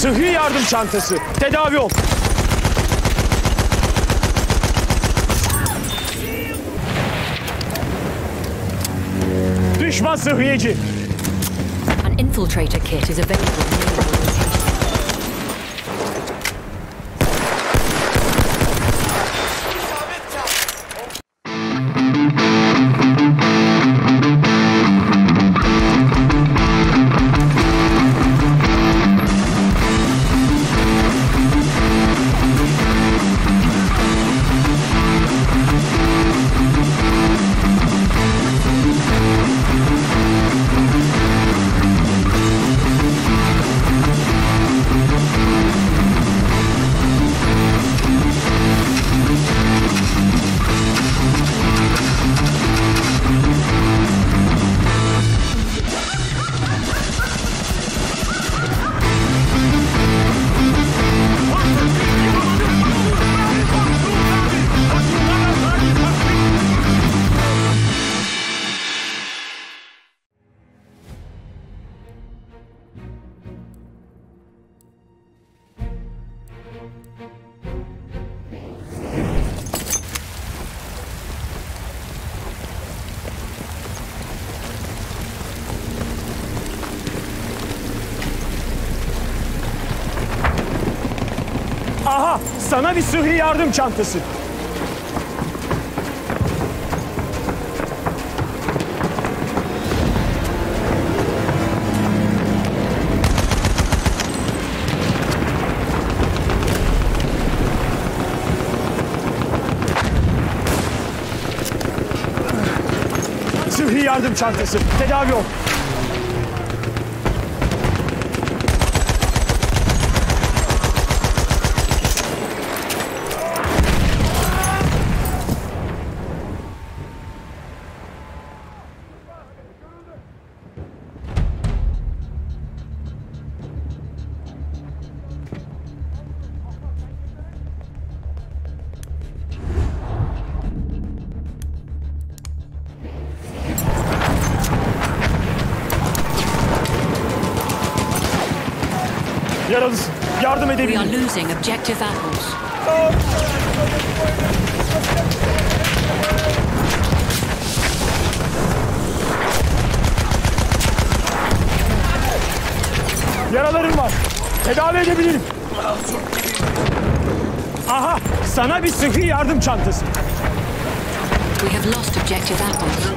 Sıhhi yardım çantası. Tedavi ol. Düşman sıhhiyeci. An infiltrator kit is available sana bir sıhhi yardım çantası. Sıhhi yardım çantası. Tedavi ol. Losing objective apples. Yaralarım var. Tedavi edebilirim. Aha sana bir sıhhi yardım çantası. We have lost objective apples.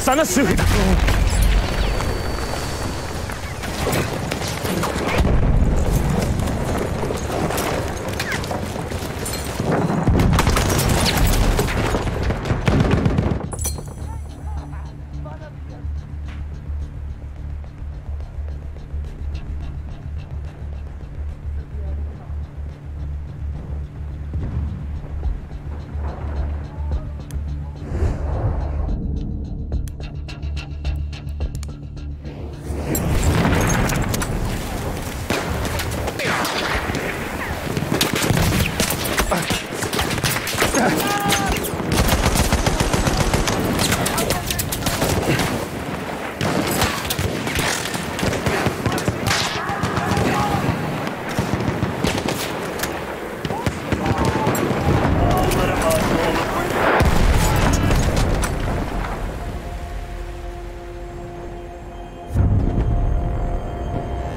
sana sığınırım.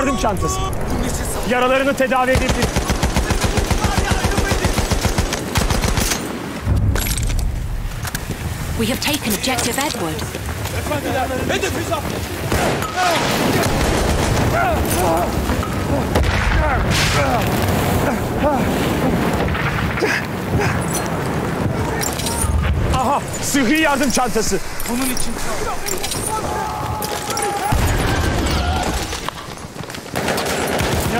yardım çantası. Yaralarını tedavi edebilir. We have taken objective Edward. Aha, sıhhi yardım çantası. Bunun için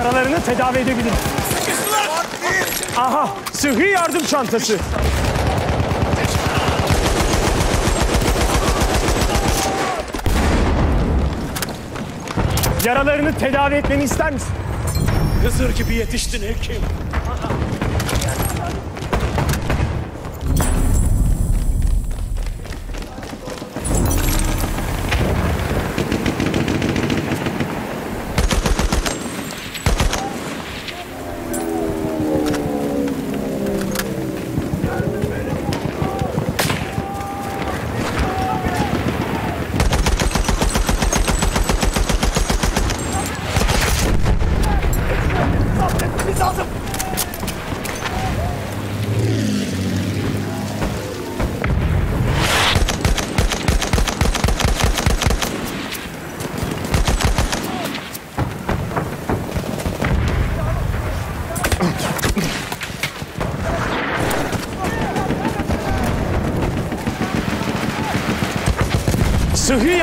Yaralarını tedavi edebilir. Aha, sıhhi yardım çantası. Yaralarını tedavi etmeni ister misin? Hızır gibi yetiştin hekim.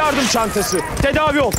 Yardım çantası. Tedavi ol.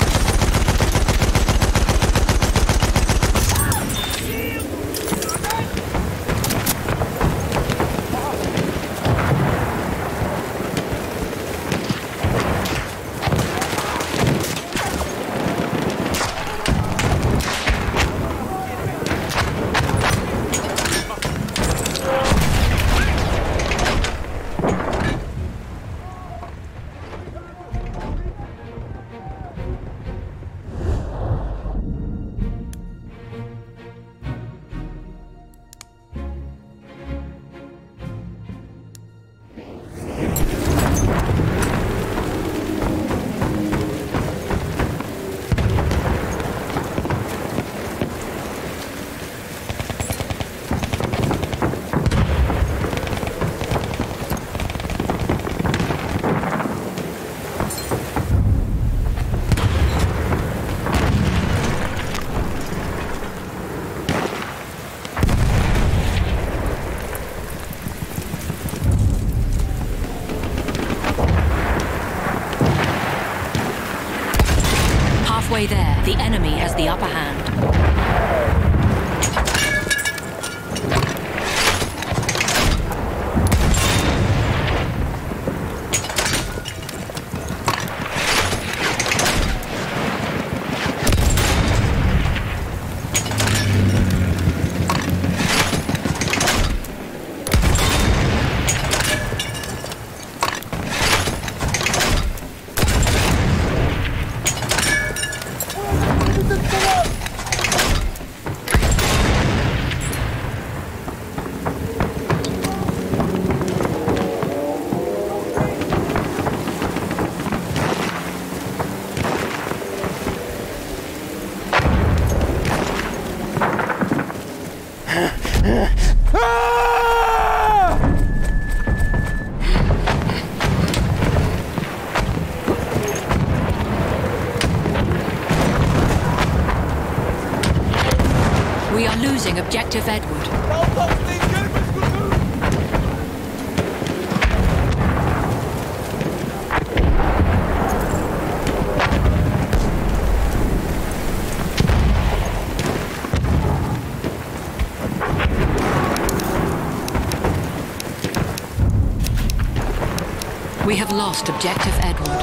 lost objective Edward.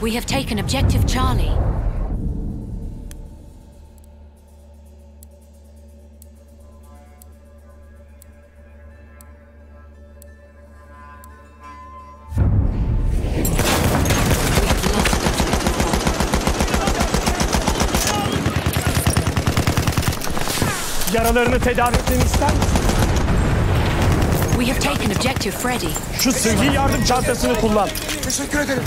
We have taken objective Charlie. Yaralarını tedavi etmemi ister misin? Şu sıhhi yardım çantasını kullan. Teşekkür ederim.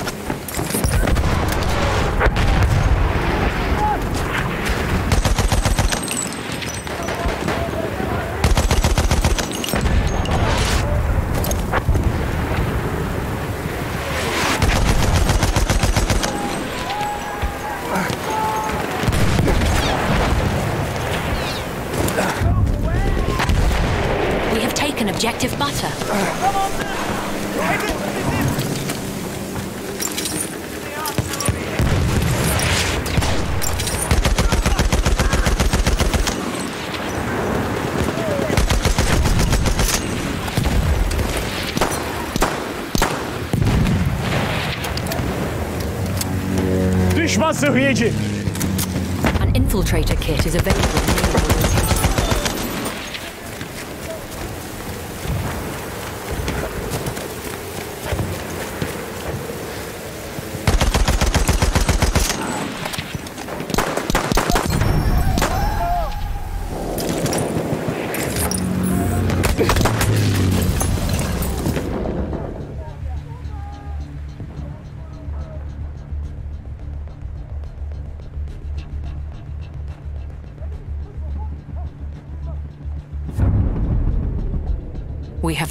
An infiltrator kit is available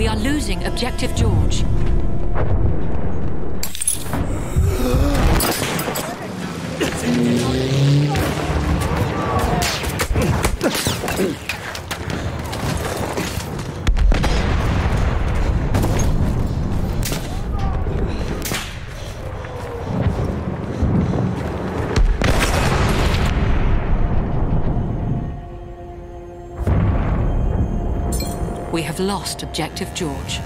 We are losing objective George. Lost objective George.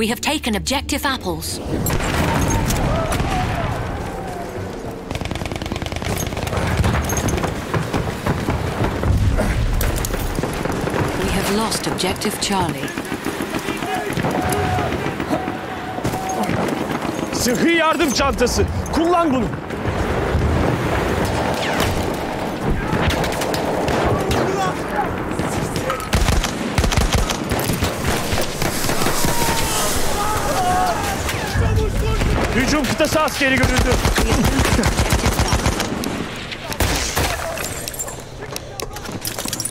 We have taken objective apples. We have lost objective Charlie. Sıhhi yardım çantası. Kullan bunu. Hücum kıtası askeri görüldü.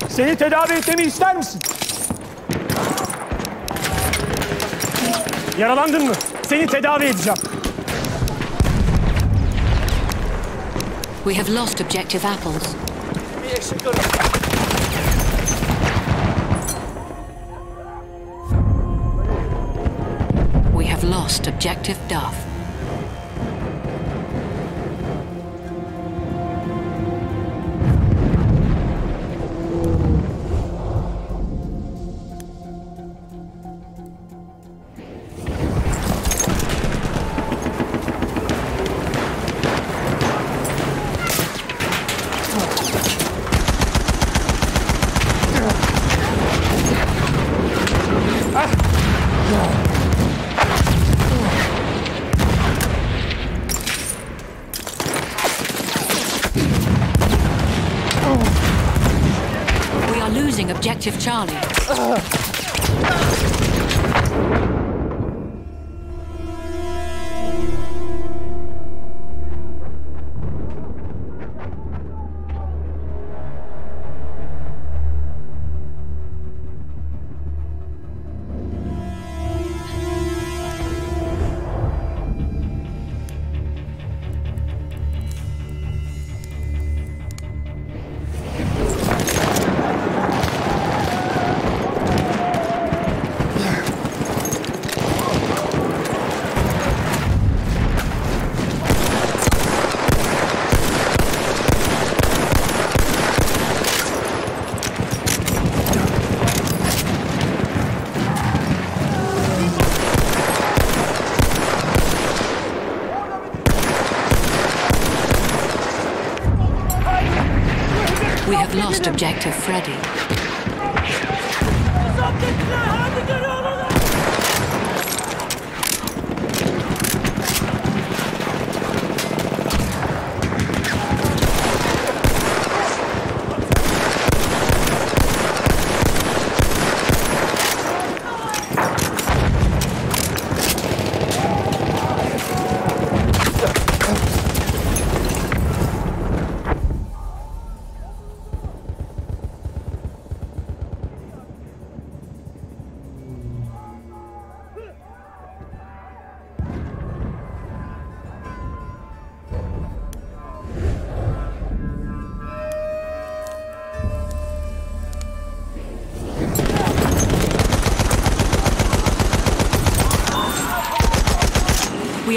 Seni tedavi etmemi ister misin? Yaralandın mı? Seni tedavi edeceğim. We have lost objective apples. We have lost objective Duff. Lost objective Freddy.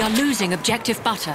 Are losing objective Butter.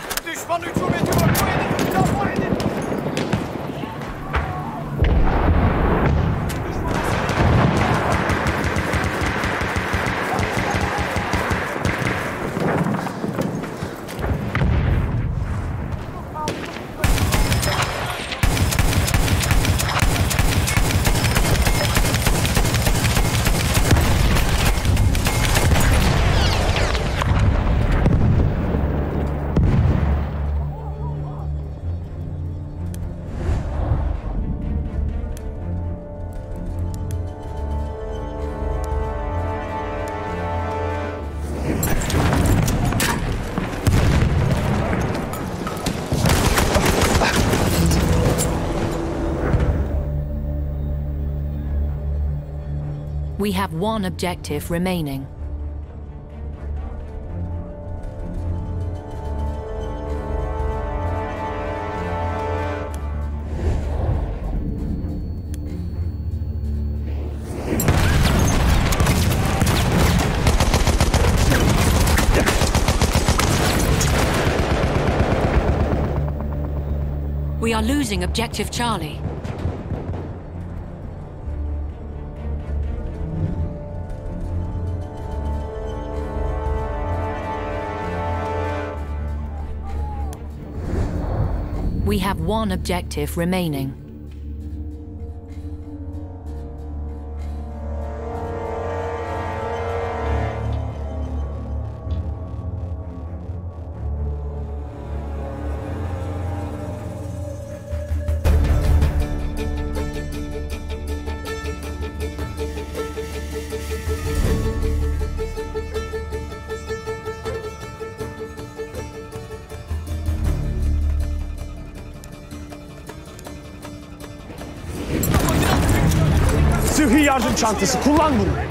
We have one objective remaining. We are losing objective Charlie. One objective remaining. Yardım çantası. Kullan bunu.